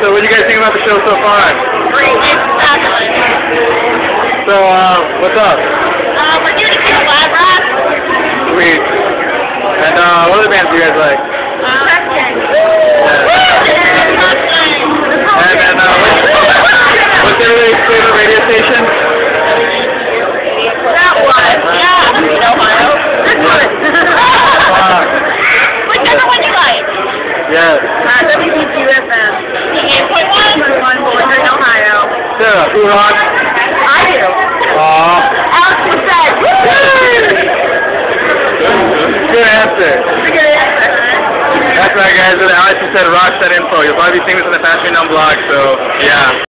So what do you guys think about the show so far? Great. Fabulous. So, uh, what's up? Uh, we're doing some lab rock. Sweet. And, uh, what other bands do you guys like? Um, And then, uh, what's, what's everybody's favorite radio station? That one. Yeah. Ohio. This one. One you like. Yes. Uh, WBGUFM. 88.1. Boulder, Ohio. Sarah, who rocks? I do. Aw. Alex was said. Good answer. That's right, guys. Alex said rocks that info. You'll probably be seeing this on the Me Numb blog, so, yeah.